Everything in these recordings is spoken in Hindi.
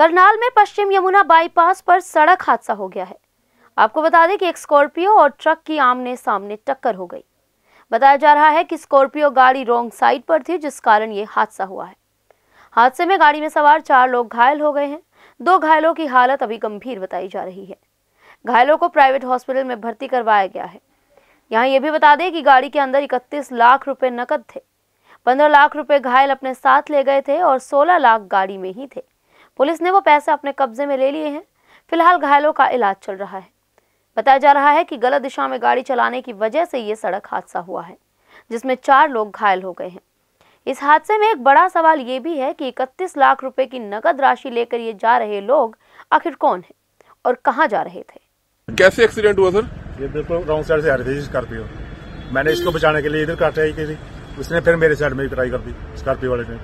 करनाल में पश्चिम यमुना बाईपास पर सड़क हादसा हो गया है। आपको बता दें कि एक स्कॉर्पियो और ट्रक की आमने सामने टक्कर हो गई। बताया जा रहा है कि स्कॉर्पियो गाड़ी रोंग साइड पर थी, जिस कारण ये हादसा हुआ है। हादसे में गाड़ी में सवार चार लोग घायल हो गए हैं। दो घायलों की हालत अभी गंभीर बताई जा रही है। घायलों को प्राइवेट हॉस्पिटल में भर्ती करवाया गया है। यहाँ ये भी बता दें कि गाड़ी के अंदर इकतीस लाख रुपए नकद थे। पंद्रह लाख रुपए घायल अपने साथ ले गए थे और सोलह लाख गाड़ी में ही थे। पुलिस ने वो पैसे अपने कब्जे में ले लिए हैं। फ़िलहाल घायलों का इलाज चल रहा है। बताया जा रहा है कि गलत दिशा में गाड़ी चलाने की वजह से ये सड़क हादसा हुआ है जिसमें चार लोग घायल हो गए हैं। इस हादसे में एक बड़ा सवाल ये भी है कि इकतीस लाख रुपए की नकद राशि लेकर ये जा रहे लोग आखिर कौन है और कहाँ जा रहे थे? कैसे एक्सीडेंट हुआ सर? ये बिल्कुल रॉन्ग साइड से आ रही थी स्कॉर्पियो। मैंने इसको बचाने के लिए इधर काट की थी उसने फिर मेरे साइड में भी ट्राई कर दी स्कॉर्पियो वाले ने।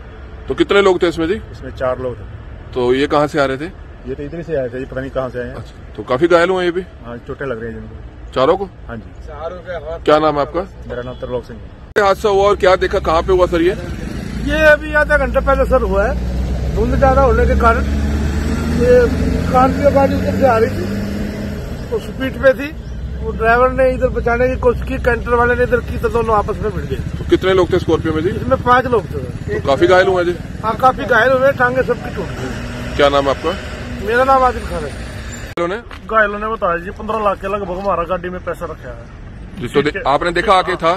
तो कितने लोग थे इसमें जी? इसमें चार लोग थे। तो ये कहाँ से आ रहे थे? ये तो इधर से आए थे ये पता नहीं कहाँ से आए हैं। अच्छा तो काफ़ी घायल हुए ये भी? हाँ चोटें लग रही हैं जिनको। चारों को? हाँ जी। चारों के क्या नाम है आपका? मेरा नाम त्रिलोक सिंह हादसा हुआ और क्या देखा कहाँ पे हुआ सर ये? ये अभी आधा घंटा पहले सर हुआ है। धुंध ज़्यादा होने के कारण ये स्कॉर्पियो गाड़ी उधर से आ रही थी। वो स्पीड पे थी। वो ड्राइवर ने इधर बचाने की कोशिश की कैंटर वाले ने इधर की तो दोनों आपस में भिड़ गए। तो कितने लोग थे स्कॉर्पियो में जी? इसमें पाँच लोग थे। तो काफ़ी घायल हुए जी। हाँ काफ़ी घायल हुए टांगे सबकी टूट गई। क्या नाम है आपका? मेरा नाम आदिल खान है। घायलों ने? बताया जी पंद्रह लाख के लगभग हमारा गाड़ी में पैसा रखा है। जिसको दे- आपने देखा आके था?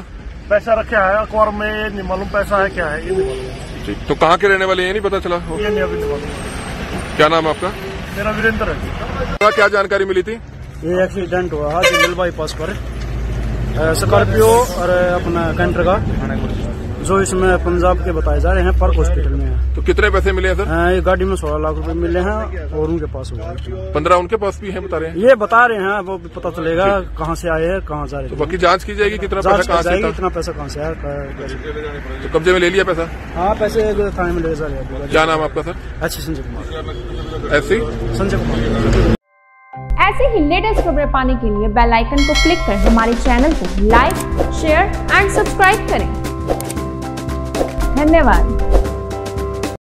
पैसा रखा है अखबार में ये नहीं मालूम पैसा है क्या है ये ठीक तो कहाँ के रहने वाले ये नहीं पता चला? हो। ये नहीं अभी नहीं क्या नाम है आपका? मेरा वीरेंद्र है। क्या जानकारी मिली थी? ये एक्सीडेंट हुआ है जिंदल बाईपास पर। स्कॉर्पियो और अपना कैंटर का जो इसमें पंजाब के बताए जा रहे हैं पर्क हॉस्पिटल में। है तो कितने पैसे मिले हैं सर? अ, ये गाड़ी में सोलह लाख रुपए मिले हैं और उनके पास हुआ पंद्रह उनके पास भी है बता रहे हैं। ये बता रहे हैं वो पता चलेगा कहाँ से आए हैं कहाँ जा रहे तो हैं। बाकी जाँच की जाएगी कितना पैसा कहाँ से था? पैसा कहाँ से आया तो कब्जे में ले लिया पैसा? हाँ पैसे थाने में ले जा रहे क्या नाम आपका सर? अच्छी संजय कुमार। ऐसी संजय कुमार। ऐसे ही लेटेस्ट खबरें पाने के लिए बेल आइकन को क्लिक कर हमारे चैनल को लाइक शेयर एंड सब्सक्राइब करें। धन्यवाद।